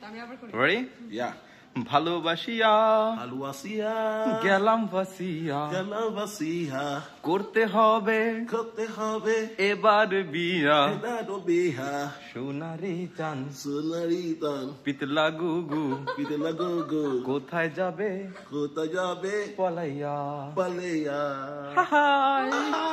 Ready? Yeah. ভালোবাসিয়া। ভালোবাসিয়া। গেলাম ভাসিয়া গেলাম ভাসিয়া করতে হবে। করতে হবে। এবার বিয়া। এবার বিয়া। সোনারি চান। সোনারি চান। পিতলা গুগু। পিতলা গুগু। কোথায় যাবে? কোথায় যাবে? পলাইয়া। পালাইয়া। হাই